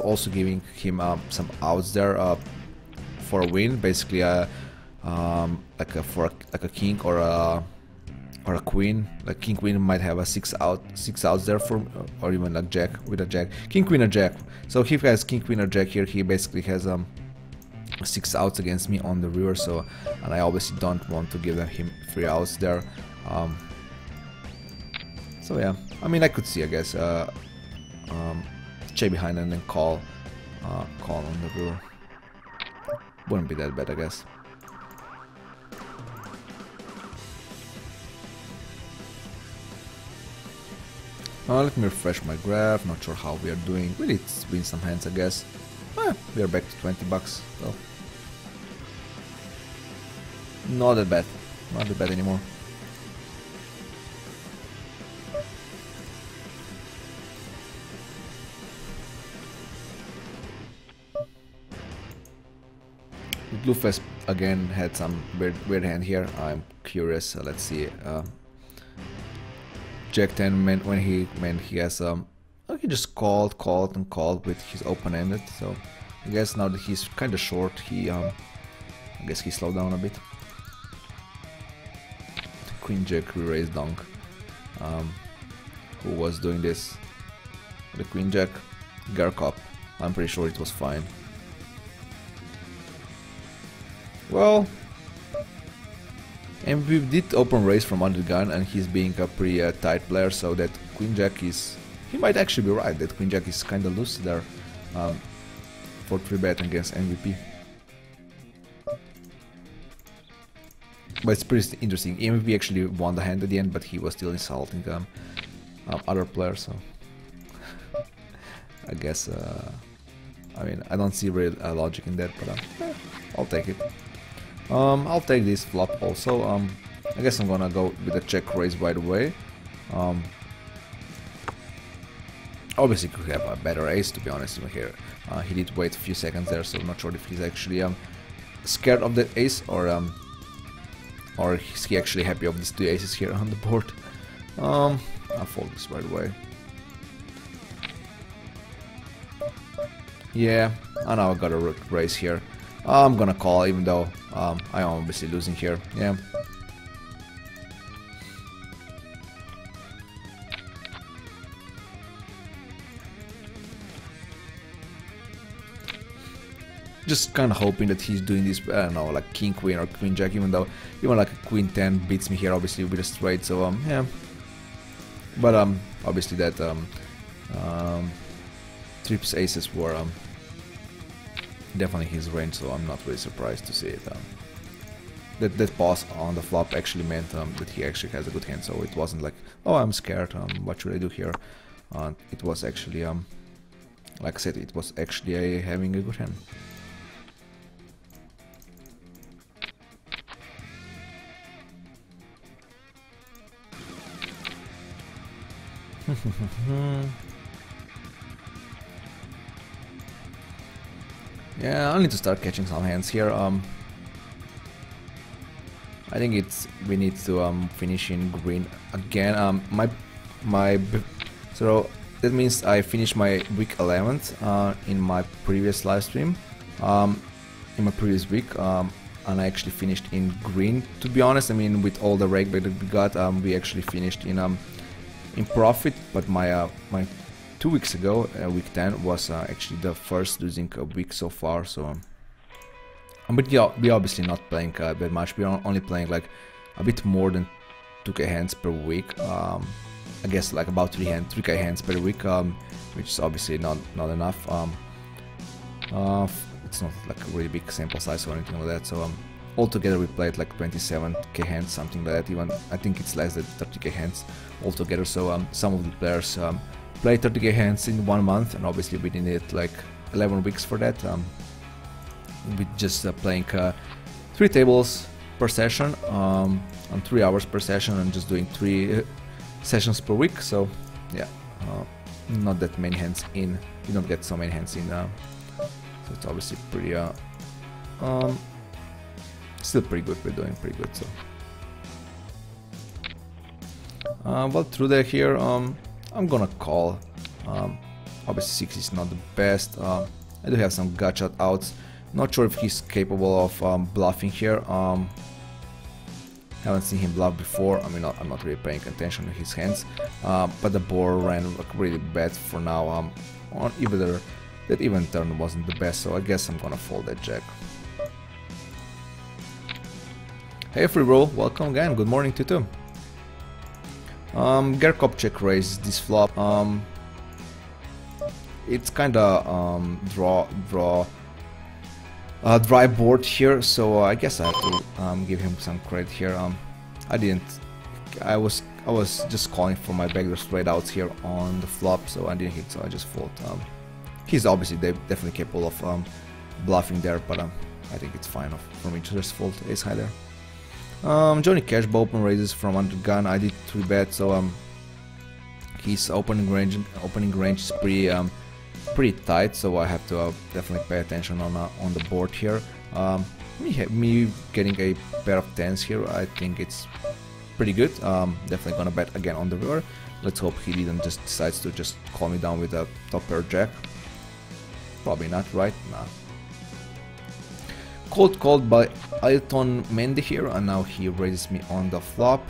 also giving him uh, some outs there uh, for a win, basically uh, um, like a for a, like a king or a or a queen. Like king queen might have a six out six outs there for or even like jack with a jack king queen or jack. So he has king queen or jack here, he basically has um six outs against me on the river. So and I obviously don't want to give him three outs there. Um, so yeah, I mean I could see I guess uh, um, stay behind and then call uh, call on the river. Wouldn't be that bad I guess. Uh, let me refresh my graph, not sure how we are doing. Need to win some hands, I guess. Eh, we are back to 20 bucks, so... Not that bad. Not that bad anymore. Bluefest again had some weird, weird hand here. I'm curious. Uh, let's see. Uh, Jack 10 meant when he when he has um oh, he just called, called and called with his open-ended. So I guess now that he's kind of short, he um I guess he slowed down a bit. Queen Jack re-raised donk. Um, who was doing this? The Queen Jack, Garkop. I'm pretty sure it was fine. Well, and we did open raise from under gun and he's being a pretty uh, tight player so that Queen Jack is... He might actually be right that Queen Jack is kinda loose there um, for 3 bet against MVP. But it's pretty interesting. MVP actually won the hand at the end but he was still insulting um, um, other players so... I guess... Uh, I mean, I don't see real uh, logic in that, but uh, eh, I'll take it. Um, I'll take this flop also. Um, I guess I'm gonna go with a check raise right away. Um, obviously could have a better ace to be honest even here. Uh, he did wait a few seconds there, so I'm not sure if he's actually um, scared of the ace or um, or is he actually happy of these two aces here on the board. Um, I'll fold this right away. Yeah, I know I got a raise here. I'm gonna call even though um, I'm obviously losing here. Yeah. Just kind of hoping that he's doing this, I don't know, like king queen or queen jack, even though even like a queen 10 beats me here, obviously with a straight, so um, yeah. But um, obviously that um, um, trips aces were um, definitely his range, so I'm not really surprised to see it. Um, that that pass on the flop actually meant um, that he actually has a good hand, so it wasn't like, oh, I'm scared, um, what should I do here? Uh, it was actually, um, like I said, it was actually a, having a good hand. Yeah, I need to start catching some hands here. Um, I think it's we need to um, finish in green again. Um, my my so that means I finished my week 11th uh, in my previous live stream. Um, in my previous week, um, and I actually finished in green. To be honest, I mean with all the rake that we got, um, we actually finished in um, in profit. But my uh, my two weeks ago, uh, week 10, was uh, actually the first losing week so far, so... Um, but yeah, we're obviously not playing uh, that much, we're only playing like a bit more than 2k hands per week. Um, I guess like about 3 hand, 3k hands per week, um, which is obviously not, not enough. Um, uh, it's not like a really big sample size or anything like that, so um, altogether we played like 27k hands, something like that, even I think it's less than 30k hands altogether, so some of the players play 30k hands in one month, and obviously we didn't need like 11 weeks for that. Um, with just uh, playing uh, three tables per session, um, and three hours per session, and just doing three uh, sessions per week. So yeah, uh, not that many hands in. You don't get so many hands in. Uh, so it's obviously pretty. Um, still pretty good. We're doing pretty good. So. Uh, well, through there here, um, I'm gonna call. Um, obviously 6 is not the best. Uh, I do have some gutshot outs. Not sure if he's capable of um, bluffing here. Um, haven't seen him bluff before. I mean, not, I'm not really paying attention to his hands. Uh, but the board ran really bad for now. Um, on either that even turn wasn't the best, so I guess I'm gonna fold that jack. Hey free roll, welcome again. Good morning to you. Um, Gerkop check raise this flop. Um, it's kind of um, draw draw uh, dry board here, so I guess I have to um, give him some credit here. Um, I didn't. I was I was just calling for my backdoor straight outs here on the flop, so I didn't hit, so I just fold. Um, he's obviously definitely capable of um, bluffing there, but um, I think it's fine for me to just fold ace high there. Um, Johnny Cash open raises from under gun. I did three bet, so um, his opening range opening range is pretty um, pretty tight, so I have to uh, definitely pay attention on uh, on the board here. Um, me, me getting a pair of tens here, I think it's pretty good. Um, definitely gonna bet again on the river. Let's hope he didn't just decides to just call me down with a top pair jack. Probably not, right? Nah. Cold called by Ailton Mendy here, and now he raises me on the flop.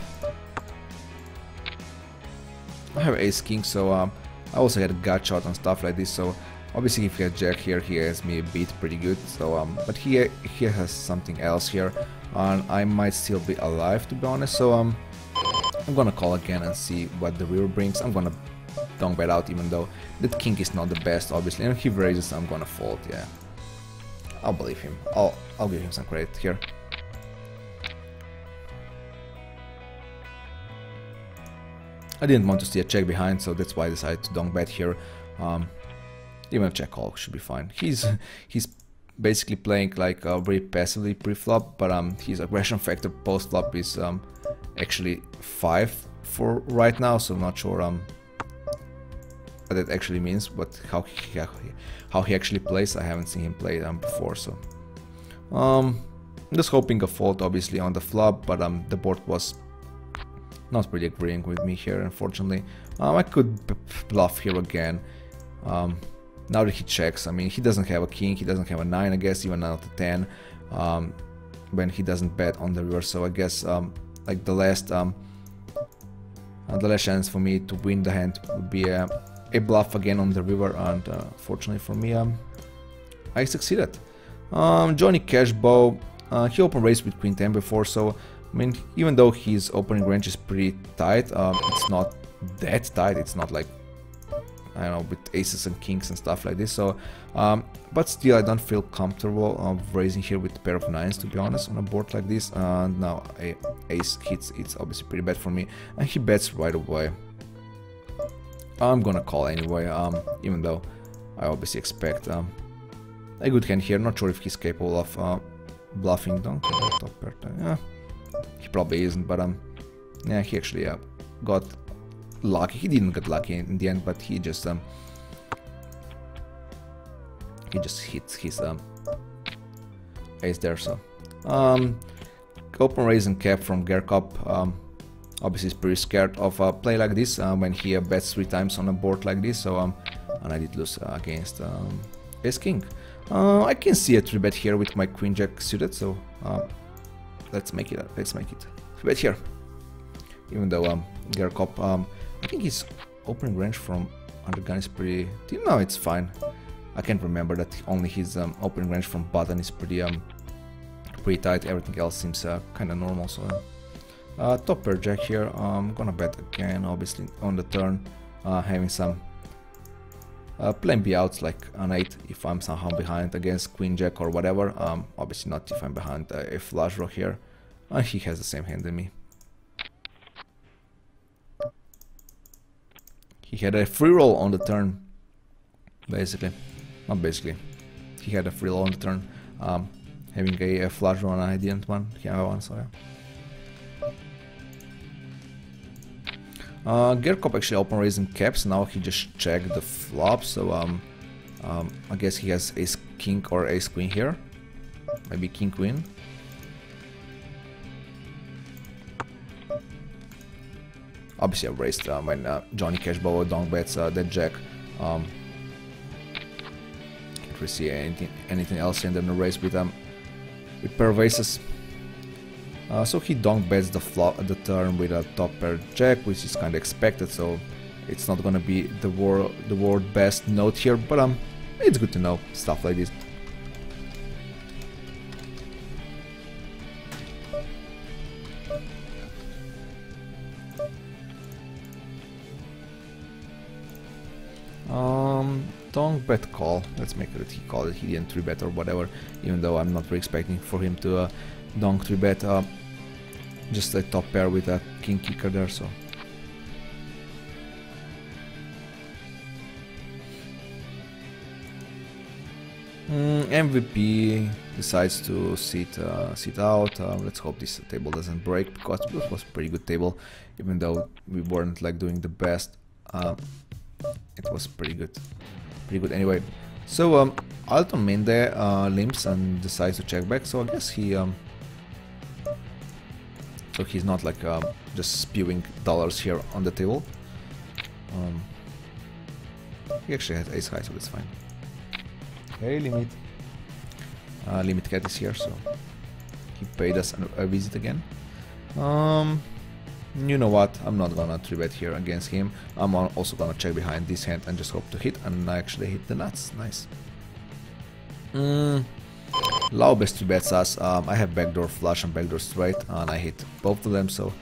I have ace king, so um, I also had a gut shot and stuff like this, so obviously if he has jack here, he has me beat pretty good, so um, but he, he has something else here, and I might still be alive to be honest, so um, I'm gonna call again and see what the river brings, I'm gonna don't bet out even though that king is not the best obviously, and if he raises I'm gonna fold, yeah. I'll believe him, I'll, I'll give him some credit here. I didn't want to see a check behind, so that's why I decided to don't bet here. Um, even a check call should be fine. He's he's basically playing like uh, very passively pre-flop, but um, his aggression factor post-flop is um, actually 5 for right now, so I'm not sure um, what that actually means, but how he, how he actually plays, I haven't seen him play them before, so... Um, just hoping a fault obviously on the flop, but um, the board was not really agreeing with me here, unfortunately. Um, I could bluff here again. Um, now that he checks, I mean, he doesn't have a king, he doesn't have a 9, I guess, even not a 10. Um, when he doesn't bet on the river, so I guess, um, like, the last, um, uh, the last chance for me to win the hand would be a, a bluff again on the river, and uh, fortunately for me, um, I succeeded. Um, Johnny Cashbow, uh, he opened race with queen 10 before, so I mean, even though his opening range is pretty tight, um, it's not that tight, it's not like, I don't know, with aces and kings and stuff like this, so, um, but still I don't feel comfortable uh, raising here with a pair of nines, to be honest, on a board like this, and now a ace hits, it's obviously pretty bad for me, and he bets right away. I'm gonna call anyway, um, even though I obviously expect um, a good hand here, not sure if he's capable of uh, bluffing, don't top pair, yeah. He probably isn't, but um, yeah, he actually uh, got lucky. He didn't get lucky in the end, but he just um, he just hits his um ace there. So um, open raise and cap from Gerkop. Um, obviously, he's pretty scared of a play like this uh, when he bets three times on a board like this. So um, and I did lose uh, against um, ace king. Uh, I can see a 3 bet here with my queen jack suited, so uh, let's make it. Let's make it. Right here. Even though um, Gerkop, um, I think his opening range from undergun is pretty. No, it's fine. I can't remember that only his um, opening range from button is pretty um pretty tight. Everything else seems uh, kind of normal. So uh, top pair jack here. I'm gonna bet again, obviously on the turn, uh, having some uh, plan B outs like an 8 if I'm somehow behind against Queen Jack or whatever. Um, obviously not if I'm behind uh, a flush draw here. And he has the same hand than me. He had a free roll on the turn, basically. Not basically. He had a free roll on the turn, um, having a, a flush draw and I didn't one. He had one, so yeah. Uh, Gerkop actually open raising caps, now he just checked the flop, so um, um, I guess he has ace king or ace queen here. Maybe king queen. Obviously I raised uh, when uh, Johnny Cashbow donk bets uh, that jack. Um, really see anything anything else in the race with um with pair of aces. Uh, so he donk bets the flop the turn with a top pair jack, which is kind of expected. So it's not gonna be the world the world best note here, but um, it's good to know stuff like this. Um, donk bet call. Let's make it he called it. He didn't three bet or whatever. Even though I'm not really expecting for him to uh, donk three bet. Uh, just a top pair with a king kicker there. So Mm, MVP decides to sit uh, sit out. Uh, let's hope this table doesn't break because this was a pretty good table, even though we weren't like doing the best. Uh, it was pretty good, pretty good anyway. So um, Alton Mende uh, limps and decides to check back. So I guess he um, so he's not like uh, just spewing dollars here on the table. Um, he actually has ace high, so that's fine. Hey, Limit. Uh, Limit Cat is here, so he paid us a, visit again. Um, you know what? I'm not gonna 3-bet here against him. I'm also gonna check behind this hand and just hope to hit, and I actually hit the nuts. Nice. Mm. Best 3-bets us. Um, I have backdoor flush and backdoor straight, and I hit both of them, so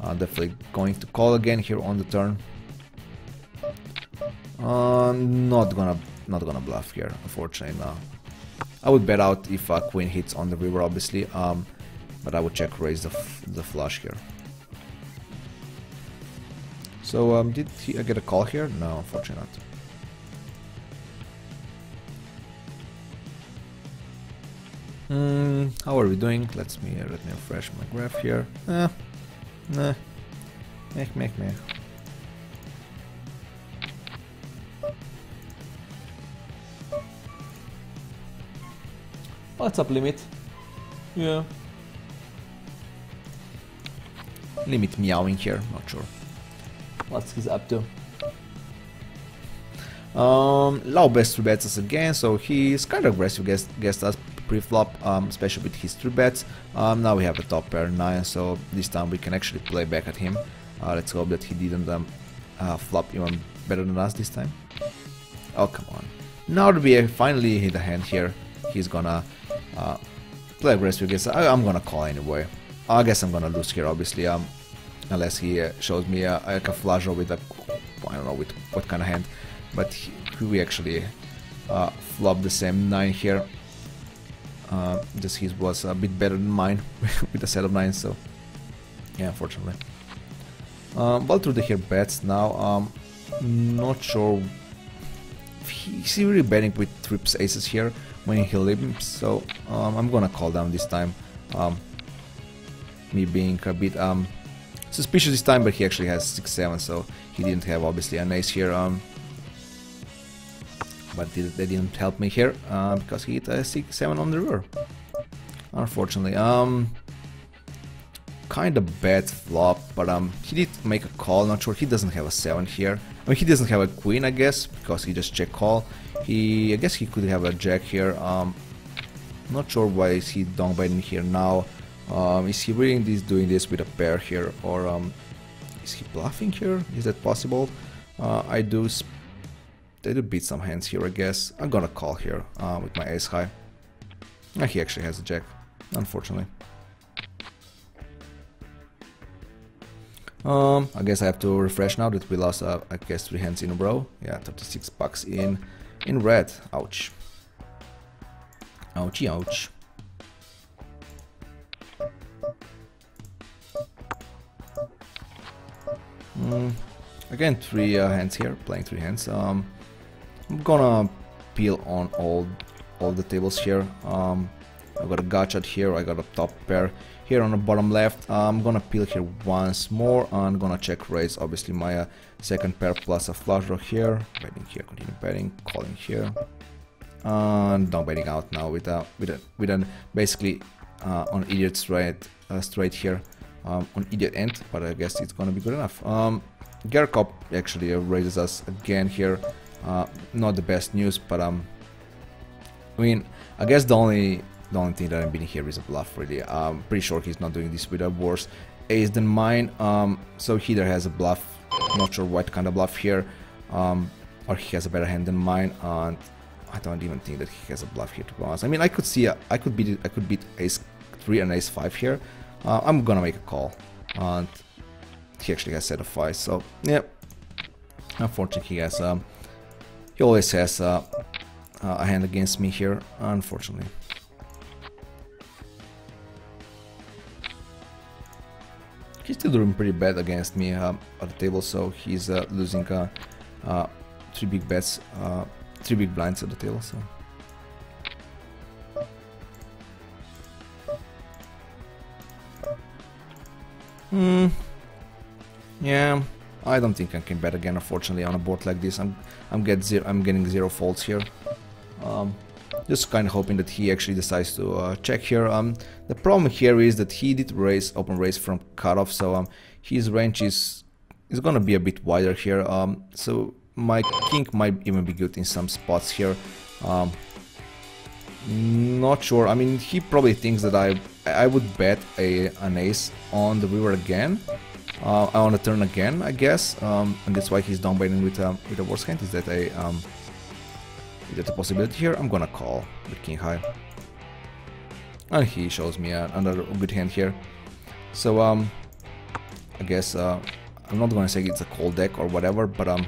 uh, definitely going to call again here on the turn. Uh, not gonna not gonna bluff here, unfortunately, no. I would bet out if a queen hits on the river, obviously, um, but I would check raise the, the flush here. So, um, did he get a call here? No, unfortunately not. Hmm, how are we doing? Let's me let me refresh my graph here. Eh, nah, meh, meh, meh. What's up, Limit? Yeah. Limit meowing here, not sure. What's he's up to? Um, Lau best 3 bets us again, so he's kind of aggressive against, against us pre-flop, um, especially with his 3 bets. Um, now we have a top pair 9, so this time we can actually play back at him. Uh, let's hope that he didn't um, uh, flop even better than us this time. Oh, come on. Now that we finally hit a hand here, he's gonna uh, play aggressive I, am gonna call anyway. I guess I'm gonna lose here, obviously, um, unless he uh, shows me a, like a flush with a, I don't know with what kind of hand, but he, we actually uh, flop the same 9 here. Uh, just his was a bit better than mine with a set of 9, so yeah, unfortunately. Um, the here bets now, um, not sure he's really betting with trips aces here when he limps, so um, I'm gonna call down this time. Um, me being a bit um, suspicious this time, but he actually has 6-7, so he didn't have obviously an ace here. Um, but they didn't help me here uh, because he hit a 6-7 on the river. Unfortunately. Um, kind of bad flop, but um, he did make a call, not sure, he doesn't have a 7 here. I mean, he doesn't have a queen, I guess, because he just check call. He, I guess he could have a jack here. Um, not sure why is he donk betting here now. Um, is he really this, doing this with a pair here, or um, is he bluffing here? Is that possible? Uh, I do, I do beat some hands here, I guess. I'm gonna call here uh, with my ace high. Uh, he actually has a jack, unfortunately. Um, I guess I have to refresh now that we lost, uh, I guess, three hands in a row. Yeah, 36 bucks in in red. Ouch. Ouchie, ouch. Mm, again, three uh, hands here, playing three hands. Um, I'm gonna peel on all all the tables here. Um, I got a gutshot here, I got a top pair here on the bottom left. I'm gonna peel here once more. I'm gonna check raise, obviously my uh, second pair plus a flush draw here. Betting here, continue betting, calling here. And uh, betting out now with a with a with an basically uh, on idiot straight uh, straight here um, on idiot end, but I guess it's gonna be good enough. Um, Gerkop actually raises us again here. Uh, not the best news, but um, I mean, I guess the only the only thing that I'm beating here is a bluff, really. I'm pretty sure he's not doing this with a worse ace than mine. Um, so he either has a bluff, not sure what kind of bluff here, um, or he has a better hand than mine. And I don't even think that he has a bluff here, to be honest. I mean, I could see, a, I could beat, I could beat ace three and ace five here. Uh, I'm gonna make a call, and he actually has set of five. So yeah, unfortunately, he has. Um, he always has uh, a hand against me here, unfortunately. He's still doing pretty bad against me uh, at the table, so he's uh, losing uh, uh three big bets, uh, three big blinds at the table. So. Hmm. Yeah, I don't think I can bet again. Unfortunately, on a board like this, I'm I'm get zero. I'm getting zero faults here. Um, just kind of hoping that he actually decides to uh, check here. Um, the problem here is that he did raise open raise from cutoff, so um, his range is is gonna be a bit wider here. Um, so my king might even be good in some spots here. Um, not sure. I mean, he probably thinks that I I would bet a an ace on the river again. Uh, on a turn again, I guess, um, and that's why he's down betting with um, with a worse hand. Is that a um, there's a possibility here. I'm gonna call with king high. And he shows me another good hand here. So, um, I guess, uh, I'm not gonna say it's a cold deck or whatever, but, um,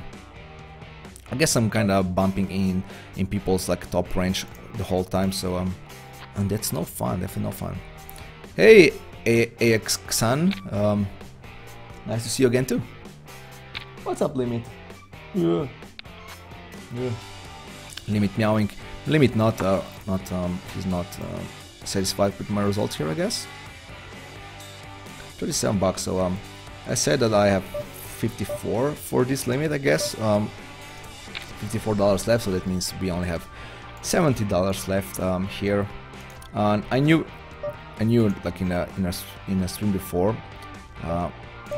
I guess I'm kind of bumping in in people's like top range the whole time, so um, and that's no fun, definitely no fun. Hey, A AX um, nice to see you again too. What's up, Limit? Yeah. Yeah limit meowing. Limit not, uh, not, um, he's not uh, satisfied with my results here, I guess. 37 bucks, so um, I said that I have 54 for this limit, I guess. Um, $54 left, so that means we only have $70 left um, here. And I knew, I knew like in a in a in a stream before, uh,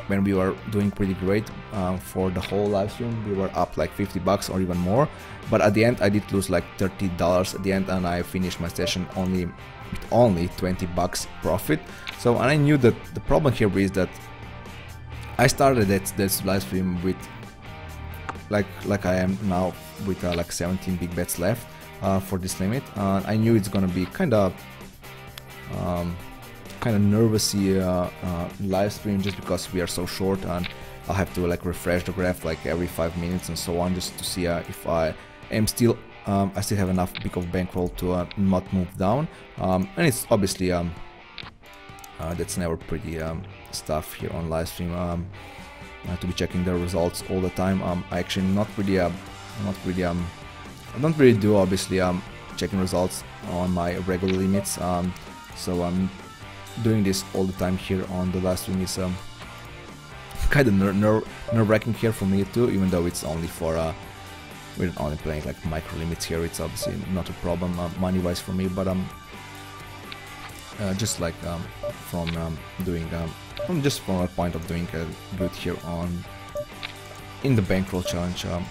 when we were doing pretty great uh, for the whole live stream we were up like 50 bucks or even more. But at the end I did lose like 30 dollars at the end and I finished my session only with only 20 bucks profit. So and I knew that the problem here is that I started that this live stream with like like I am now with uh, like 17 big bets left uh, for this limit. And I knew it's gonna be kind of um, kind of nervousy uh, uh, live stream just because we are so short and I'll have to like refresh the graph like every five minutes and so on just to see uh, if I am still um, I still have enough big of bankroll to uh, not move down. Um, and it's obviously um, uh, that's never pretty um, stuff here on live stream. Um, to be checking the results all the time. Um, I actually not really not really I don't really do obviously checking results on my regular limits. So I'm doing this all the time here on the last stream is um, kind of ner ner nerve-wracking here for me too, even though it's only for uh, we're only playing like micro limits here. It's obviously not a problem uh, money-wise for me, but um, uh, just like um, from um, doing um, from just from a point of doing uh, good here on in the bankroll challenge, um,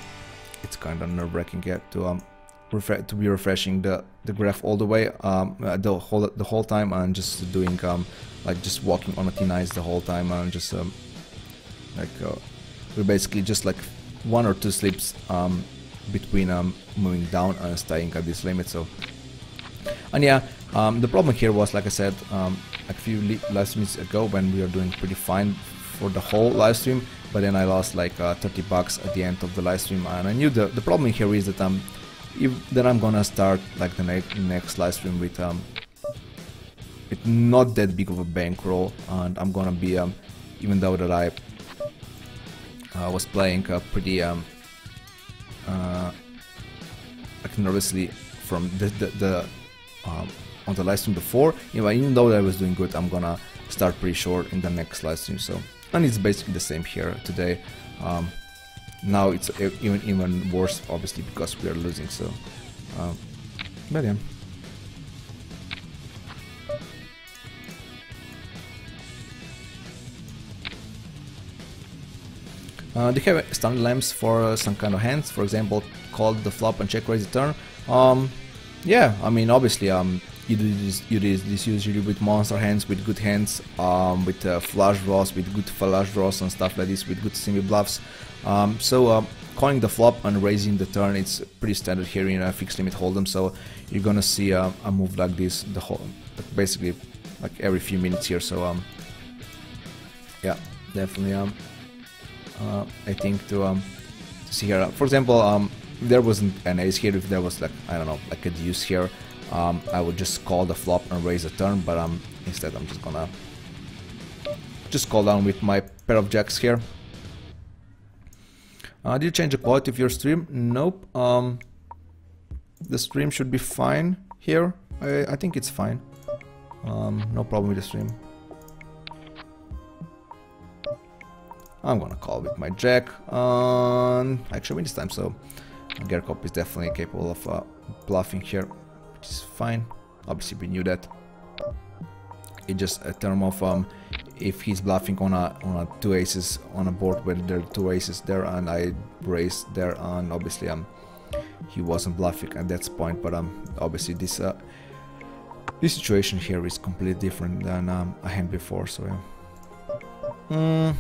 it's kind of nerve-wracking to um to be refreshing the the graph all the way um, uh, the whole the whole time and just doing um, like just walking on a thin ice the whole time and just um, like uh, we're basically just like one or two slips um, between um, moving down and staying at this limit so. And yeah um, the problem here was like I said um, a few live streams ago when we were doing pretty fine for the whole live stream but then I lost like uh, 30 bucks at the end of the live stream and I knew the, the problem here is that um, if, then I'm gonna start like the ne next live stream with um with not that big of a bankroll and I'm gonna be um even though that I uh, was playing uh, pretty um uh like nervously from the the, the um, on the live stream before even, even though I was doing good I'm gonna start pretty short in the next live stream so. And it's basically the same here today. Um, now it's even even worse, obviously, because we are losing. So, um, but yeah. Uh, they have stun lamps for uh, some kind of hands, for example, called the flop and check raise the turn. Um, yeah, I mean, obviously, um, you do this, usually with monster hands, with good hands, um, with uh, flush draws, with good flush draws and stuff like this, with good semi bluffs. Um, so uh, calling the flop and raising the turn, it's pretty standard here in a fixed limit hold'em. So you're gonna see a, a move like this the whole, basically, like every few minutes here. So um, yeah, definitely um, uh, I think to um, see here. For example, um, there wasn't an ace here. If there was like I don't know, like a deuce here um, I would just call the flop and raise a turn, but I'm, instead I'm just gonna just call down with my pair of jacks here. Uh, did you change the quality of your stream? Nope. Um, the stream should be fine here. I, I think it's fine. Um, no problem with the stream. I'm gonna call with my jack. Um, actually, win this time, so Gerkop is definitely capable of uh, bluffing here which is fine. Obviously we knew that. It's just a term of um, if he's bluffing on a on a two aces on a board where there are two aces there and I raised there and obviously um he wasn't bluffing at that point but um obviously this uh this situation here is completely different than um, a hand before so yeah. Mm,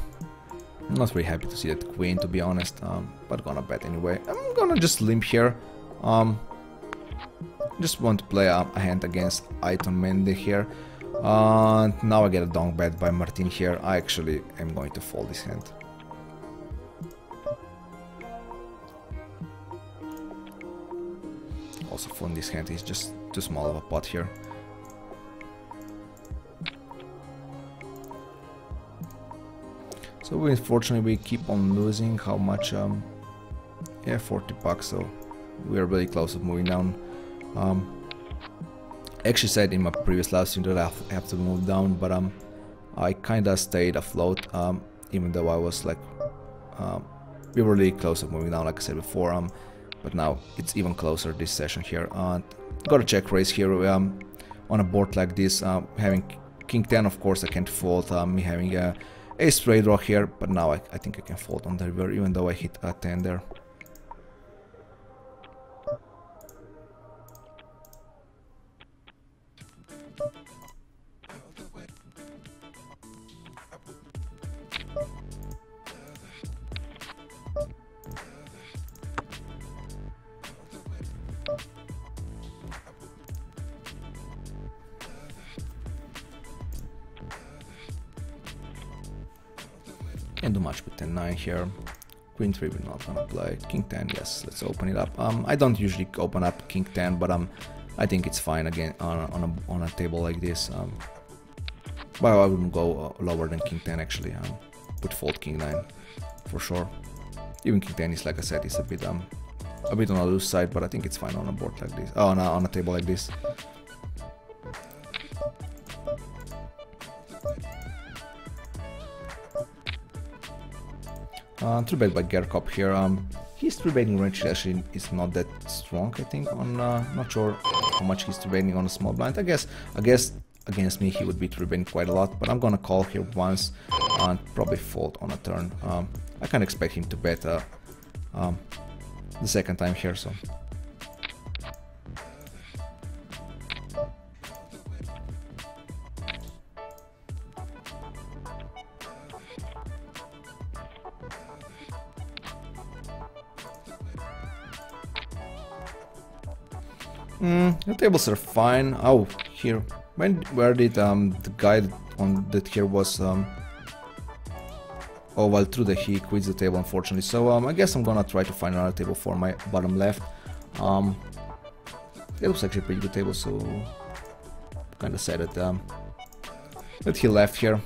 I'm not very happy to see that queen to be honest um, but gonna bet anyway. I'm gonna just limp here. Um, just want to play a, hand against Aiton Mendy here. Uh, now I get a donk bet by Martin here. I actually am going to fold this hand. Also fold this hand is just too small of a pot here. So unfortunately we keep on losing how much um yeah 40 bucks so we are really close of moving down um, actually said in my previous live stream that I have to move down, but um, I kinda stayed afloat, um, even though I was like, um, we were really close to moving down, like I said before, um, but now it's even closer this session here. Uh, got a check raise here, um, on a board like this, um, having king 10, of course I can't fold, um, me having a straight draw here, but now I, I think I can fold on the river, even though I hit a 10 there. Here. Queen 3 we're not gonna play. King 10, yes, let's open it up. Um, I don't usually open up King 10, but um, I think it's fine again on a, on a, on a table like this. Um, but I wouldn't go uh, lower than King 10 actually. Um, would fold King 9 for sure. Even King 10 is like I said, is a bit um a bit on the loose side, but I think it's fine on a board like this. Oh, on a, on a table like this. Uh, three bet by Gerkop here. Um, his three betting range actually is not that strong. I think on uh, not sure how much he's three betting on a small blind. I guess I guess against me he would be three betting quite a lot, but I'm gonna call here once and probably fold on a turn. Um, I can't expect him to bet uh, um, the second time here, so Tables are fine. Oh, here. When where did um the guy on that here was um Oh well through the he quits the table unfortunately. So um I guess I'm gonna try to find another table for my bottom left. Um it looks actually a pretty good table, so kinda sad that um that he left here.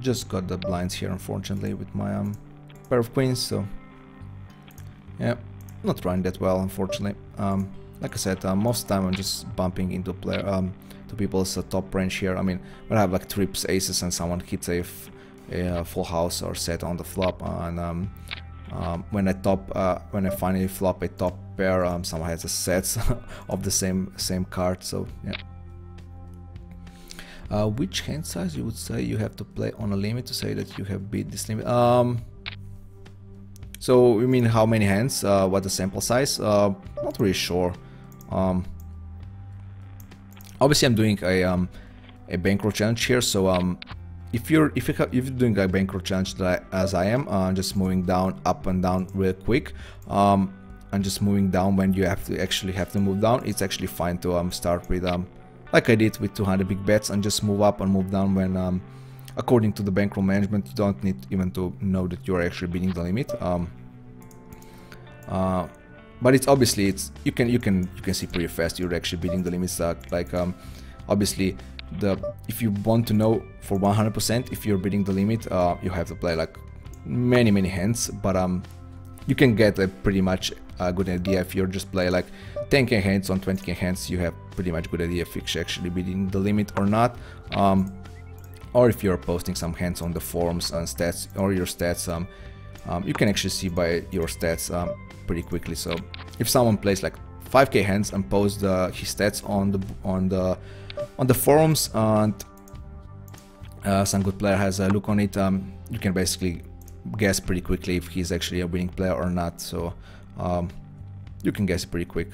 Just got the blinds here, unfortunately, with my um, pair of queens, so... Yeah, not running that well, unfortunately. Um, like I said, uh, most of the time I'm just bumping into player, um, to people's uh, top range here. I mean, when I have like trips, aces, and someone hits a, a full house or set on the flop, and um, um, when I top, uh, when I finally flop a top pair, um, someone has a set of the same same card. So yeah. Uh, which hand size you would say you have to play on a limit to say that you have beat this limit? Um, so you mean how many hands? Uh, what the sample size? Uh, not really sure. Um, obviously, I'm doing a um, a bankroll challenge here, so um, if you're if you if you're doing a bankroll challenge as I am, uh, just moving down, up and down real quick, um, and just moving down when you have to actually have to move down, it's actually fine to um, start with um, like I did with 200 big bets and just move up and move down when um, according to the bankroll management you don't need even to know that you're actually beating the limit. Um, uh, but it's obviously it's you can you can you can see pretty fast you're actually beating the limits that like um, obviously the if you want to know for 100% if you're beating the limit uh, you have to play like many many hands but um you can get a pretty much a good idea if you're just play like 10k hands on 20k hands you have pretty much good idea if you're actually beating the limit or not um, or if you're posting some hands on the forums and stats or your stats um, um, you can actually see by your stats um, pretty quickly so if someone plays like 5k hands and posts the, his stats on the on the on the forums and uh, some good player has a look on it, um, you can basically guess pretty quickly if he's actually a winning player or not. So um, you can guess pretty quick.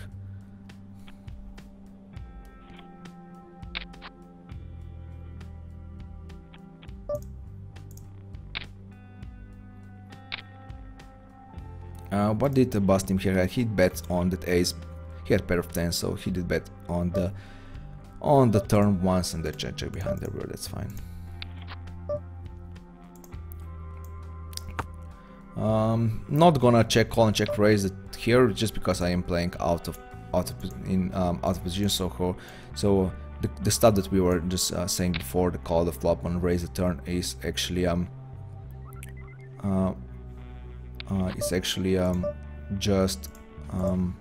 Uh, what did the boss team here? He bet on that ace. He had pair of 10, so he did bet on the on the turn once and the check check behind the river, that's fine. Um, not gonna check call and check raise it here just because I am playing out of out of in um, out of position so so the, the stuff that we were just uh, saying before the call the flop and raise the turn is actually um uh, uh it's actually um just um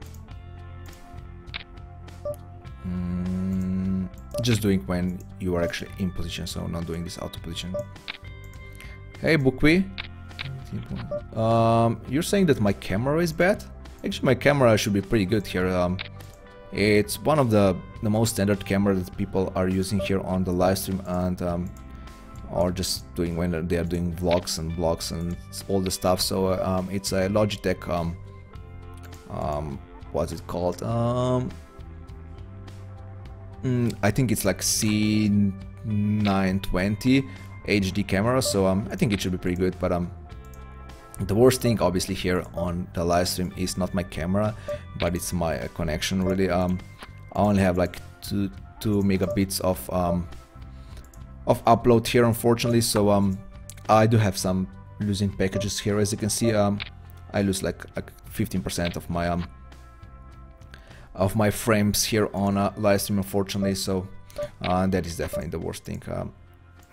mm, just doing when you are actually in position, so not doing this out of position. Hey, Bukwi. Um, you're saying that my camera is bad? Actually, my camera should be pretty good here. Um, it's one of the, the most standard camera that people are using here on the live stream and um, or just doing when they are doing vlogs and blogs and all the stuff. So um, it's a Logitech, um, um, what's it called? Um, mm, I think it's like C920 HD camera, so um, I think it should be pretty good, but um, the worst thing obviously here on the live stream is not my camera, but it's my uh, connection really. Um, I only have like two, two megabits of um, of upload here unfortunately, so um, I do have some losing packages here as you can see. Um, I lose like like 15% of my um of my frames here on a live stream unfortunately so uh, that is definitely the worst thing um,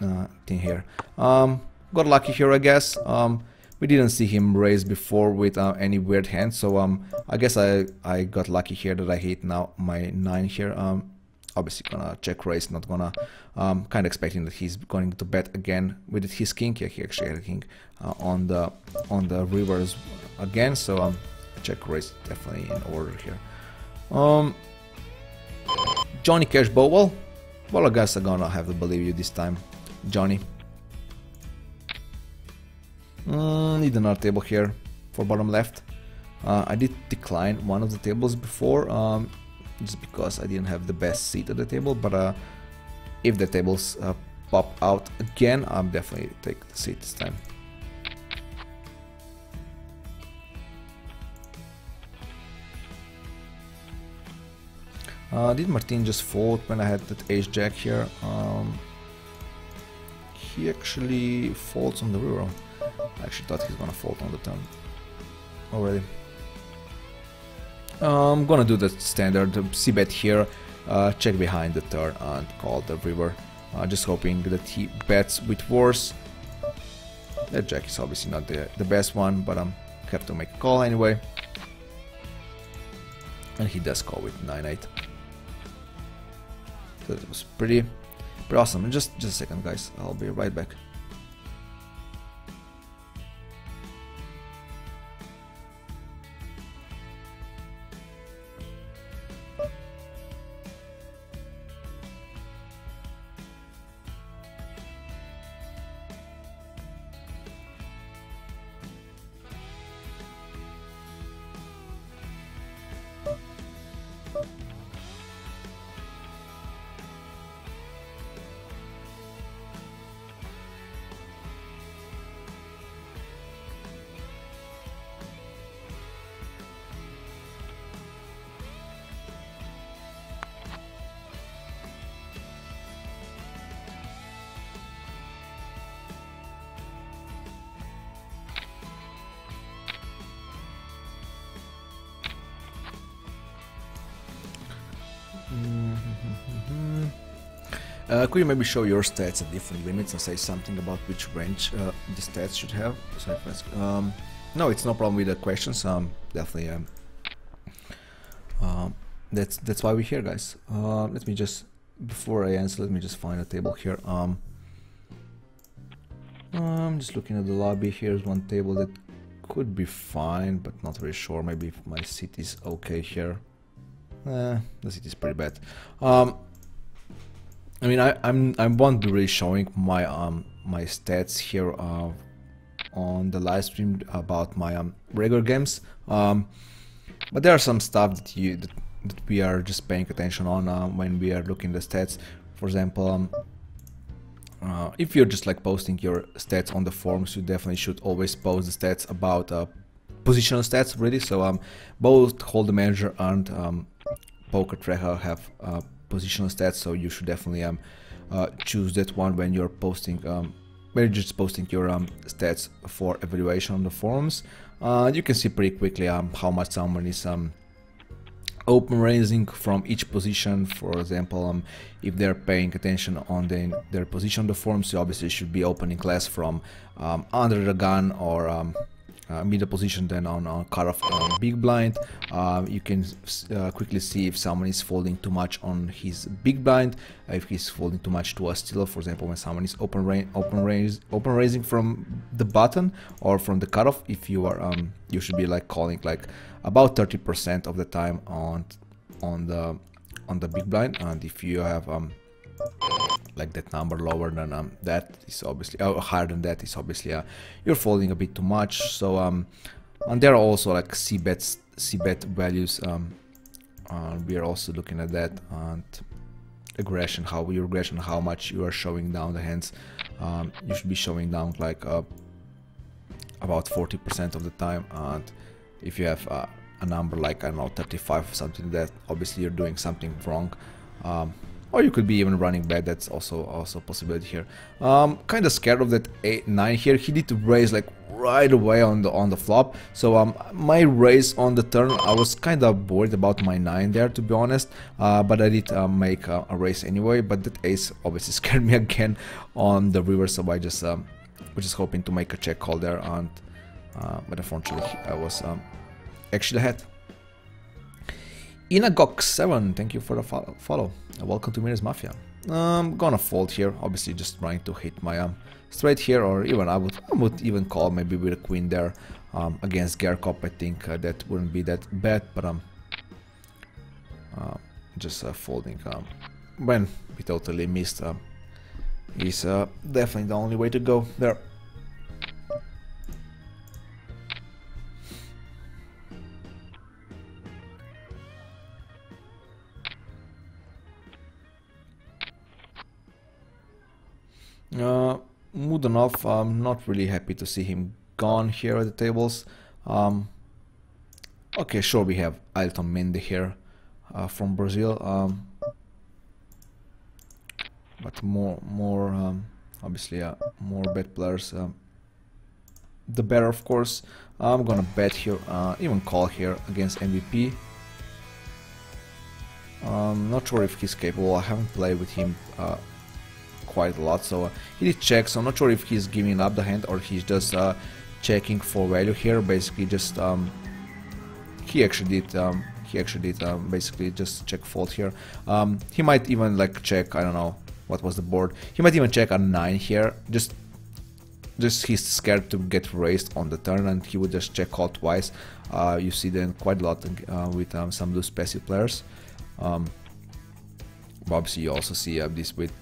uh, thing here um, got lucky here I guess um, we didn't see him raise before with uh, any weird hand so um, I guess I, I got lucky here that I hit now my 9 here. Um, obviously gonna check raise not gonna um, kind of expecting that he's going to bet again with his king. Yeah he actually had a king uh, on the on the rivers again so um, check raise definitely in order here. Um, Johnny Cash Well, well, I guess I'm gonna have to believe you this time, Johnny. Mm, need another table here for bottom left. Uh, I did decline one of the tables before, um, just because I didn't have the best seat at the table, but uh, if the tables uh, pop out again, I'm definitely take the seat this time. Uh, did Martin just fold when I had that ace-jack here? Um, he actually folds on the river. I actually thought he's gonna fold on the turn already. I'm gonna do the standard c-bet here, uh, check behind the turn and call the river. Uh, just hoping that he bets with worse. That jack is obviously not the, the best one, but I um, have to make a call anyway. And he does call with 9-8. So it was pretty, awesome. Just, just a second, guys. I'll be right back. Could you maybe show your stats at different limits and say something about which range uh, the stats should have? So um, no, it's no problem with the questions. Um, definitely. Um, um, that's that's why we're here, guys. Uh, let me just before I answer, let me just find a table here. Um, I'm just looking at the lobby. Here's one table that could be fine, but not very sure. Maybe my city's okay here. Eh, the city's pretty bad. Um, I mean, I, I'm I won't be really showing my um my stats here uh, on the live stream about my um, regular games. Um, but there are some stuff that you that, that we are just paying attention on uh, when we are looking the stats. For example, um, uh, if you're just like posting your stats on the forums, you definitely should always post the stats about uh, positional stats really. So um, both Hold'em Manager and um, Poker Tracker have uh, positional stats, so you should definitely um, uh, choose that one when you're posting um, when you're just posting your um, stats for evaluation on the forums. Uh, you can see pretty quickly um, how much someone is um, open raising from each position for example um, if they're paying attention on the, their position on the forms you obviously should be opening less from um, under the gun or um, uh, middle position than on, on cutoff on big blind. Uh, you can uh, quickly see if someone is folding too much on his big blind if he's folding too much to a steal for example when someone is open ra open raise open raising from the button or from the cutoff if you are um, you should be like calling like about 30% of the time on on the on the big blind. And if you have um like that number lower than um, that is obviously uh, higher than that is obviously uh, you're folding a bit too much. So um and there are also like c bets c bet values um uh, we are also looking at that and aggression how your aggression how much you are showing down the hands. Um, you should be showing down like uh, about 40% of the time and if you have uh, a number like I don't know 35 or something that obviously you're doing something wrong. Um, or you could be even running bad that's also also possibility here. Um, kind of scared of that 8 9 here. He did raise like right away on the on the flop. So um, my raise on the turn I was kind of worried about my 9 there to be honest. Uh, but I did uh, make a raise anyway. But that ace obviously scared me again on the river so I just um, was just hoping to make a check call there. And uh, but unfortunately I was um, actually ahead. Inagok7, thank you for the follow. follow. welcome to Mirror's Mafia. I'm gonna fold here, obviously just trying to hit my um, straight here, or even I would I would even call maybe with a queen there um, against Gerkop. I think uh, that wouldn't be that bad, but um, uh, just uh, folding um, when we totally missed um, is uh, definitely the only way to go there. Mudanov, I'm not really happy to see him gone here at the tables. Um, okay, sure, we have Ailton Mendy here uh, from Brazil. Um, but more, more, um, obviously, uh, more bet players. Um, the better, of course. I'm gonna bet here, uh, even call here against MVP. I'm um, not sure if he's capable. I haven't played with him uh, quite a lot. So uh, he did check. So I'm not sure if he's giving up the hand or he's just uh, checking for value here. Basically, just um, he actually did. Um, he actually did um, basically just check fold here. Um, he might even like check. I don't know what was the board. He might even check a nine here. Just just he's scared to get raised on the turn and he would just check call twice. Uh, you see then quite a lot uh, with um, some loose passive players. Um, obviously you also see uh, this with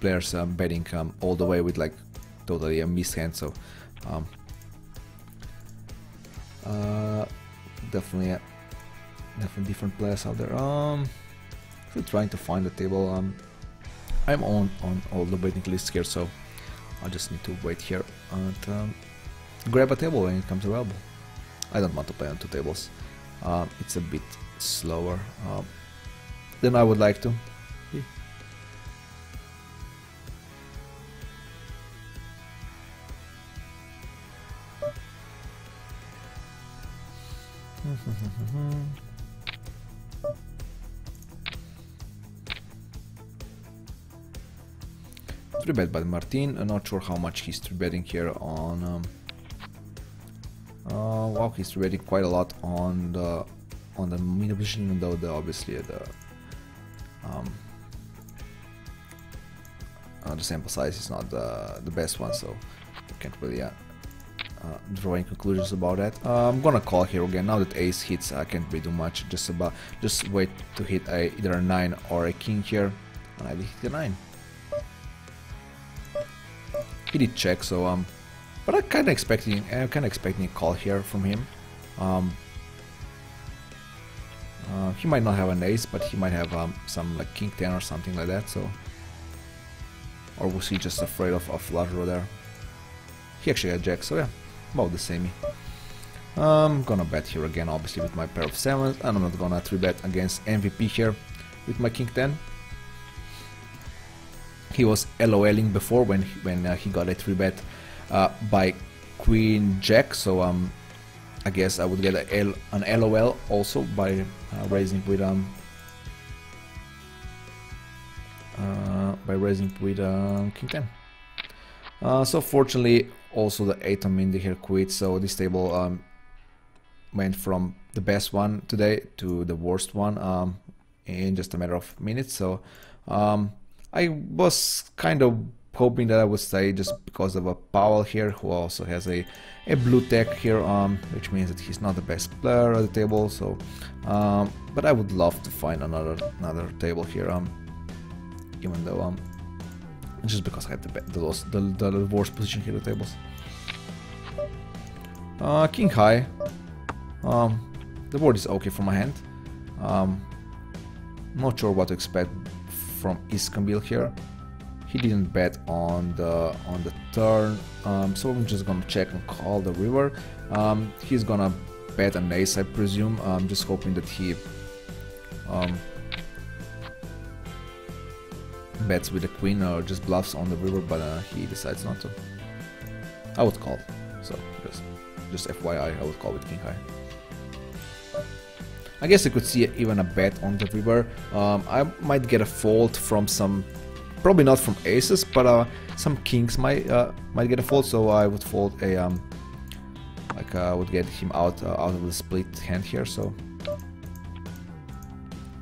players um, betting um, all the way with like totally a missed hand. So um, uh, definitely, uh, definitely different players out there. Um, still trying to find the table. Um, I'm on on all the betting lists here, so I just need to wait here and um, grab a table when it comes available. I don't want to play on two tables. Uh, it's a bit slower uh, than I would like to. 3 bet by Martin. I'm not sure how much he's 3 betting here on. Um, uh, wow, he's 3 betting quite a lot on the on the middle position, even though the obviously the um, uh, the sample size is not the the best one, so can't really draw any conclusions about that. Uh, I'm gonna call here again. Now that ace hits, I can't really do much. Just about just wait to hit a, either a nine or a king here. And I did hit a nine. He did check, so um, but I'm kind of expecting, I'm kind of expecting a call here from him. Um, uh, he might not have an ace, but he might have um, some like king 10 or something like that, so... Or was he just afraid of a flush draw there? He actually had jack, so yeah, about the same. I'm gonna bet here again, obviously with my pair of sevens, and I'm not gonna 3-bet against MVP here with my king 10. He was LOLing before when he, when uh, he got a 3-bet uh, by queen jack, so um, I guess I would get an LOL also by uh, raising with um uh, by raising with um, king 10. Uh, so fortunately also the 8 on Mindy here quit so this table um, went from the best one today to the worst one um, in just a matter of minutes. So um, I was kind of hoping that I would stay just because of a Powell here who also has a, a blue tech here um, which means that he's not the best player at the table so um, but I would love to find another another table here um, even though um, just because I had the the, lost, the, the worst position here at the tables. Uh, King High. Um, the board is okay for my hand. Um, not sure what to expect from Iskambil here he didn't bet on the on the turn um, so I'm just gonna check and call the river um, he's gonna bet an ace I presume I'm just hoping that he um, bets with the queen or just bluffs on the river but uh, he decides not to. I would call. So just just FYI I would call with king high I guess I could see even a bet on the river. Um, I might get a fold from some Probably not from aces, but uh, some kings might uh, might get a fold, so I would fold a um, like I uh, would get him out uh, out of the split hand here. So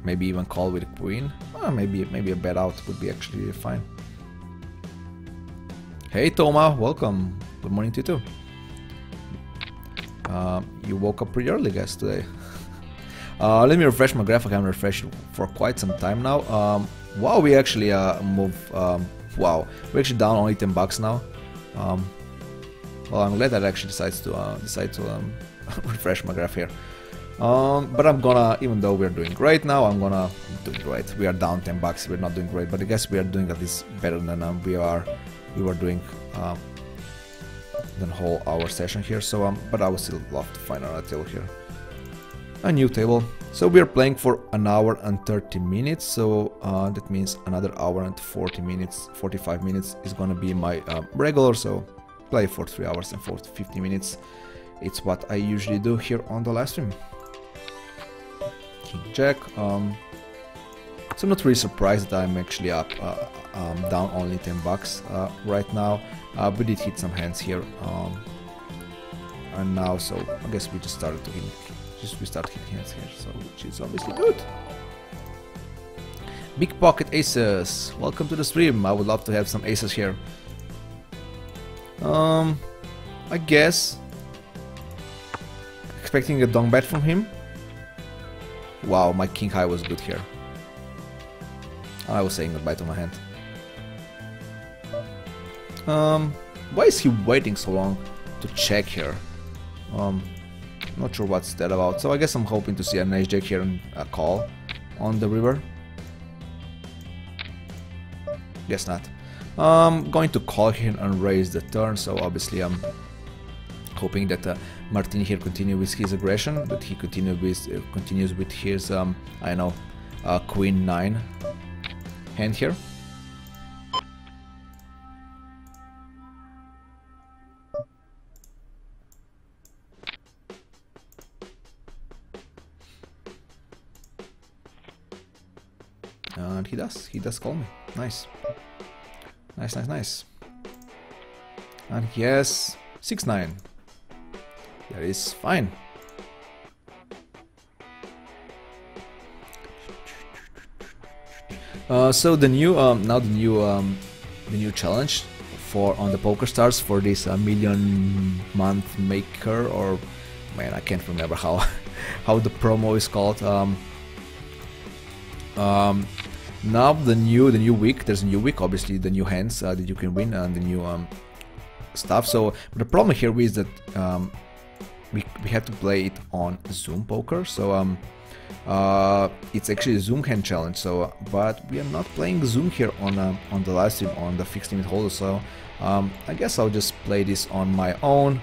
maybe even call with a queen. Uh, maybe maybe a bet out would be actually fine. Hey Toma, welcome. Good morning to you too. Uh, you woke up pretty early, guys, today. uh, let me refresh my graph. I haven't refreshed for quite some time now. Um, Wow, we actually uh, move. Um, wow, we're actually down only 10 bucks now. Um, well, I'm glad that I actually decides to uh, decide to um, refresh my graph here. Um, but I'm gonna, even though we're doing great now, I'm gonna do great. We are down 10 bucks. We're not doing great, but I guess we are doing at least better than um, we are. We were doing uh, the whole hour session here. So, um, but I would still love to find another table here. A new table. So we are playing for an hour and 30 minutes, so uh, that means another hour and 40 minutes, 45 minutes is gonna be my uh, regular, so play for 3 hours and 40, 50 minutes. It's what I usually do here on the live stream. Jack, um, so I'm not really surprised that I'm actually up, uh, um, down only 10 bucks uh, right now. Uh, we did hit some hands here, um, and now, so I guess we just started to hit just we start hitting hands here, so which is obviously good. Big Pocket Aces, welcome to the stream. I would love to have some aces here. Um, I guess expecting a donk bet from him. Wow, my king high was good here. I was saying goodbye to my hand. Um, why is he waiting so long to check here? Um, not sure what's that about. So I guess I'm hoping to see an ace jack here and a call on the river. Guess not. I'm going to call here and raise the turn, so obviously I'm hoping that uh, Martin here continues with his aggression, but he continue with, uh, continues with his, um, I know, uh, queen 9 hand here. And he does, he does call me. Nice. Nice, nice, nice. And yes, 6-9. That is fine. Uh, so the new, um, now the new, um, the new challenge for on the Poker Stars for this uh, million month maker or man, I can't remember how how the promo is called. Um, um, now the new the new week, there's a new week, obviously the new hands uh, that you can win and the new um, stuff. So the problem here is that um, we we have to play it on Zoom Poker. So um, uh, it's actually a Zoom hand challenge. So, uh, but we are not playing Zoom here on uh, on the live stream on the fixed limit hold'em. So, um, I guess I'll just play this on my own.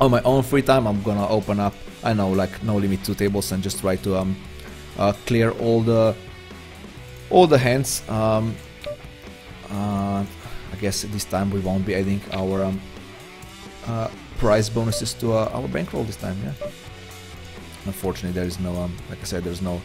On my own free time, I'm gonna open up. I know, like no limit two tables and just try to um, uh, clear all the all the hands. Um, uh, I guess this time we won't be adding our um, prize bonuses to uh, our bankroll this time. Yeah. Unfortunately, there is no, um, like I said, there's no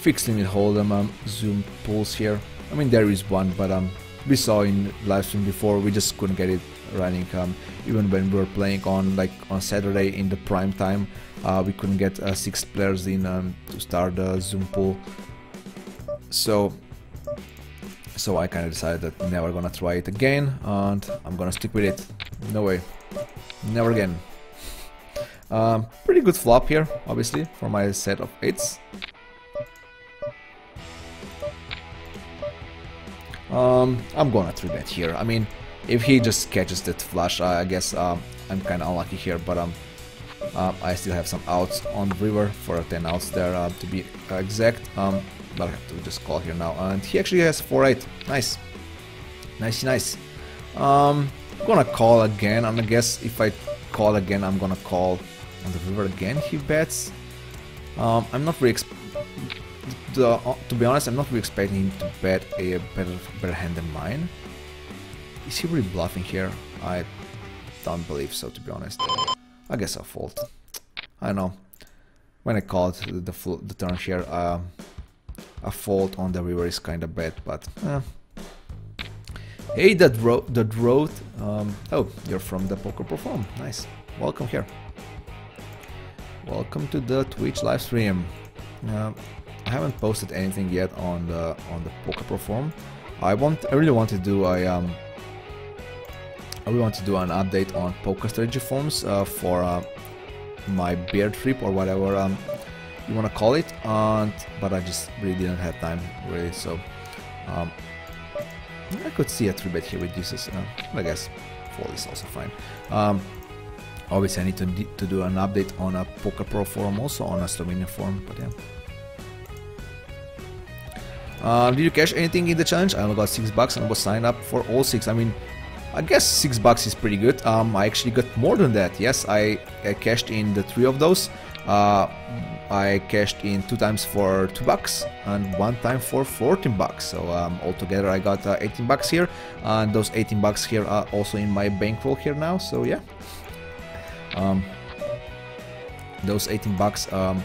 fixed limit hold'em um, zoom pools here. I mean, there is one, but um, we saw in live stream before, we just couldn't get it running. Um, even when we were playing on like on Saturday in the prime time, uh, we couldn't get uh, six players in um, to start the zoom pool. So, so I kind of decided that never gonna try it again, and I'm gonna stick with it. No way, never again. Um, pretty good flop here, obviously, for my set of 8s. Um, I'm gonna 3-bet here. I mean, if he just catches that flush, I guess um, I'm kinda unlucky here, but um, uh, I still have some outs on the river for 10 outs there uh, to be exact. Um, but I have to just call here now. And he actually has 4-8. Nice. Nice, nice. Um, I'm gonna call again, and I guess if I call again, I'm gonna call on the river again he bets. Um, I'm not really the, uh, to be honest, I'm not really expecting him to bet a better, better hand than mine. Is he really bluffing here? I don't believe so, to be honest. I guess I'll fold. I don't know. When I called the, the, the turn here, uh, a fold on the river is kind of bad, but eh. Hey, that road, that road. Um, oh, you're from the Poker Pro forum. Nice. Welcome here. Welcome to the Twitch live stream. Uh, I haven't posted anything yet on the on the Poker Pro forum. I want I really want to do a um I really want to do an update on poker strategy forms uh, for uh, my bear trip or whatever um, you want to call it and but I just really didn't have time really so um, I could see a 3 bet here with deuces uh, I guess 4 is also fine um, Obviously I need to, to do an update on a Poker Pro forum also, on a Slovenian forum, but yeah. Uh, did you cash anything in the challenge? I only got 6 bucks and was signed up for all 6. I mean, I guess 6 bucks is pretty good. Um, I actually got more than that. Yes, I, I cashed in the 3 of those. Uh, I cashed in 2 times for 2 bucks and 1 time for 14 bucks. So um, altogether I got uh, 18 bucks here. And those 18 bucks here are also in my bankroll here now. So yeah. Um, those 18 bucks um,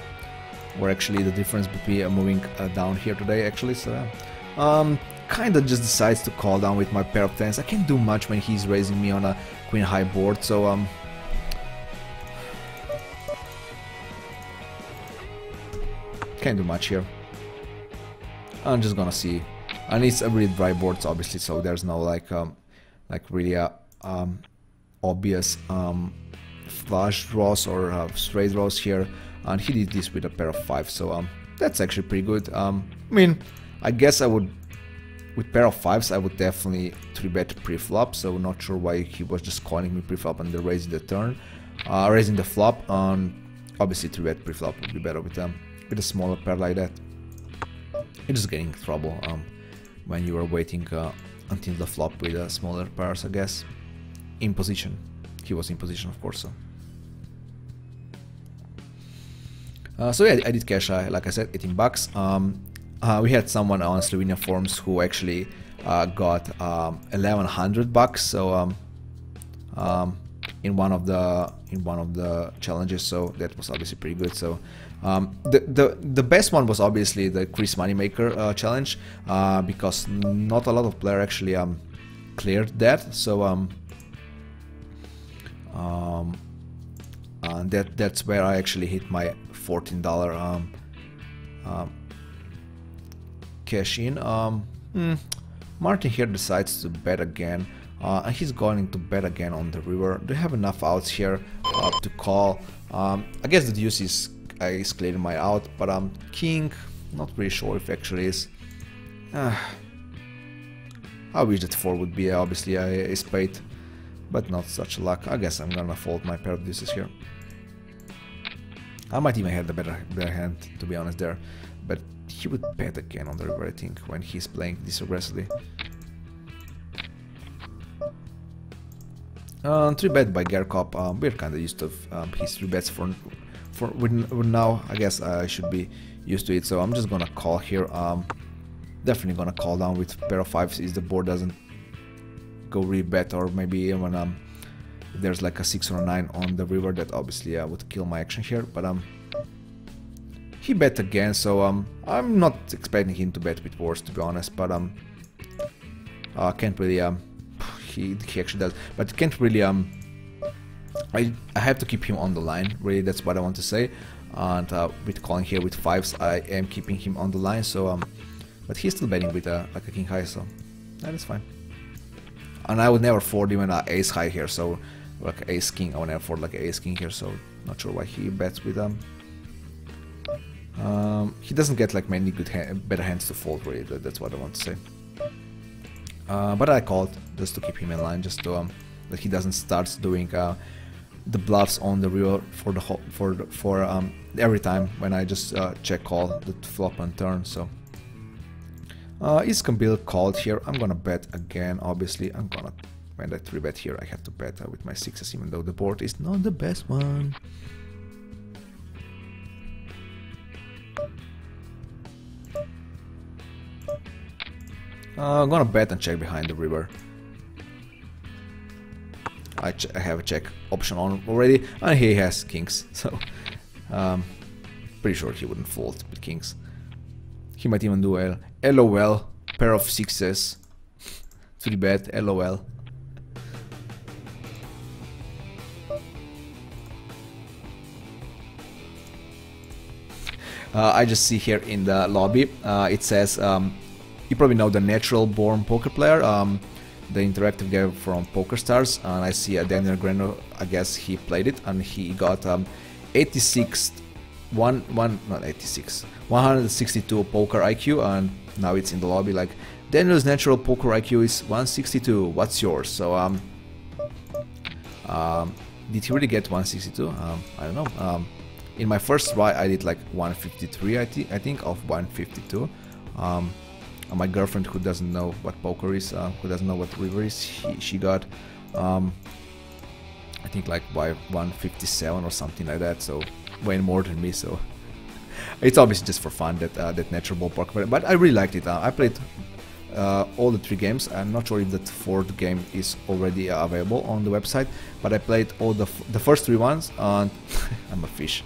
were actually the difference between uh, moving uh, down here today actually so um, kinda just decides to call down with my pair of tens I can't do much when he's raising me on a queen high board so um can't do much here. I'm just gonna see. And it's a really dry board obviously so there's no like um like really a um obvious um flush draws or uh, straight draws here. And he did this with a pair of five so um, that's actually pretty good. Um, I mean I guess I would with pair of fives I would definitely 3-bet pre-flop so not sure why he was just calling me pre-flop and then raising the turn uh, raising the flop and obviously 3-bet pre-flop would be better with, um, with a smaller pair like that you're getting trouble um, when you are waiting uh, until the flop with uh, smaller pairs I guess in position he was in position of course so Uh, so yeah, I did cash, uh, like I said, 18 bucks. Um, uh, we had someone on Slovenia forums who actually uh, got um, 1100 bucks. So um, um, in one of the in one of the challenges, so that was obviously pretty good. So um, the the the best one was obviously the Chris Moneymaker uh, challenge uh, because not a lot of player actually um, cleared that. So um, um, and that that's where I actually hit my $14 um, um, cash in. Um, hmm, Martin here decides to bet again. Uh, and he's going to bet again on the river. do They have enough outs here uh, to call. Um, I guess the deuce is, uh, is clearing my out, but I'm king, not really sure if actually is. Uh, I wish that 4 would be obviously a, a spade, but not such luck. I guess I'm gonna fold my pair of deuces here. I might even have the better, better hand, to be honest there, but he would bet again on the river, I think, when he's playing this aggressively. Uh, 3 bet by Gerkop, um, we're kinda used to um, his 3 bets for, for now, I guess I should be used to it, so I'm just gonna call here. Um, definitely gonna call down with pair of 5s if the board doesn't go really bad, or maybe even um, if there's like a 6 or a 9 on the river, that obviously uh, would kill my action here, but um, he bet again, so um, I'm not expecting him to bet with worse, to be honest, but um, I uh, can't really um, he, he actually does. But can't really, um, I, I have to keep him on the line, really, that's what I want to say. And uh, with calling here with fives, I am keeping him on the line, so, um, but he's still betting with a, like a king high, so that is fine. And I would never fold even an ace high here, so like ace king, I would never fold like ace king here, so not sure why he bets with them. Um, um, he doesn't get like many good ha better hands to fold really, that's what I want to say. Uh, but I called just to keep him in line, just to um, that he doesn't start doing uh, the bluffs on the river for the for the, for um, every time when I just uh, check call the flop and turn. So uh, is Camille called here? I'm gonna bet again. Obviously, I'm gonna when I three bet here, I have to bet uh, with my sixes, even though the board is not the best one. Uh, I'm gonna bet and check behind the river. I, I, have a check option on already, and he has kings, so um, pretty sure he wouldn't fold with kings. He might even do a LOL, pair of sixes, three bet, LOL. Uh, I just see here in the lobby, uh, it says um, you probably know the natural born poker player, um, the interactive game from PokerStars, and I see uh, Daniel Negreanu, I guess he played it, and he got um, 86, one, one, not 86, 162 poker IQ, and now it's in the lobby like, Daniel's natural poker IQ is 162, what's yours? So, um, um did he really get 162? Um, I don't know. Um, in my first try, I did like 153, I, th I think, of 152. Um, my girlfriend who doesn't know what poker is, uh, who doesn't know what river is, he, she got um, I think like by 157 or something like that, so way more than me, so it's obviously just for fun that uh, that natural ballpark, but, but I really liked it. Uh, I played uh, all the three games. I'm not sure if that fourth game is already available on the website, but I played all the the first three ones, and I'm a fish.